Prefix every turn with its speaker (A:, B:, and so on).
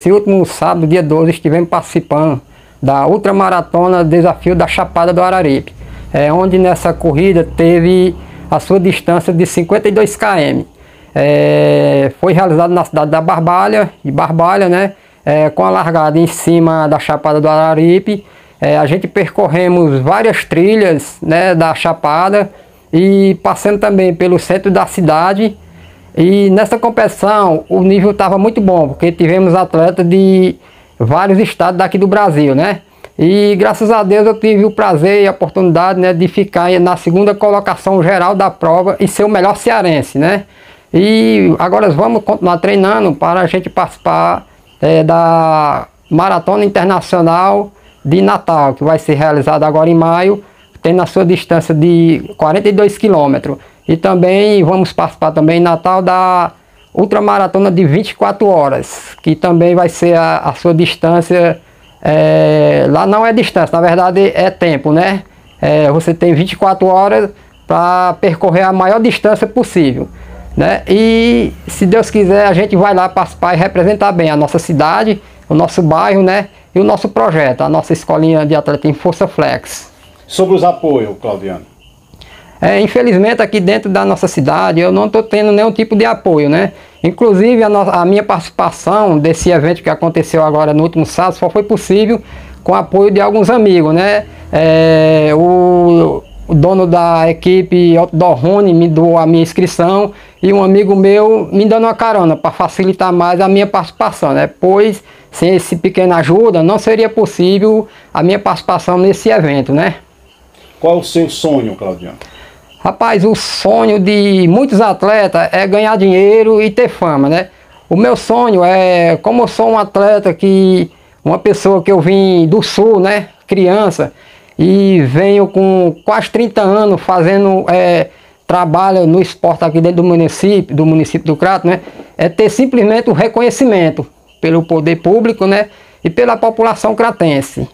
A: Esse último sábado, dia 12, estivemos participando da ultramaratona Desafio da Chapada do Araripe, é, onde nessa corrida teve a sua distância de 52 km. É, foi realizado na cidade da Barbalha, de Barbalha, né, é, com a largada em cima da Chapada do Araripe. É, a gente percorremos várias trilhas né, da Chapada e passando também pelo centro da cidade, e nessa competição o nível estava muito bom, porque tivemos atletas de vários estados daqui do Brasil, né? E graças a Deus eu tive o prazer e a oportunidade né, de ficar na segunda colocação geral da prova e ser o melhor cearense, né? E agora vamos continuar treinando para a gente participar é, da Maratona Internacional de Natal, que vai ser realizada agora em maio, tem a sua distância de 42 quilômetros. E também vamos participar também em Natal da ultramaratona de 24 horas, que também vai ser a, a sua distância, é, lá não é distância, na verdade é tempo, né? É, você tem 24 horas para percorrer a maior distância possível. Né? E se Deus quiser, a gente vai lá participar e representar bem a nossa cidade, o nosso bairro, né? E o nosso projeto, a nossa escolinha de atleta em Força Flex.
B: Sobre os apoios, Claudiano.
A: É, infelizmente aqui dentro da nossa cidade eu não estou tendo nenhum tipo de apoio, né? Inclusive a, no, a, minha participação desse evento que aconteceu agora no último sábado só foi possível com o apoio de alguns amigos, né? É, o, o, dono da equipe Outdoor Rony me doou a minha inscrição e um amigo meu me dando uma carona para facilitar mais a minha participação, né? Pois sem esse pequena ajuda não seria possível a minha participação nesse evento, né?
B: Qual o seu sonho, Claudiano?
A: Rapaz, o sonho de muitos atletas é ganhar dinheiro e ter fama, né? O meu sonho é, como eu sou um atleta que, uma pessoa que eu vim do sul, né? Criança, e venho com quase 30 anos fazendo é, trabalho no esporte aqui dentro do município, do município do Crato, né? É ter simplesmente o reconhecimento pelo poder público, né? E pela população cratense.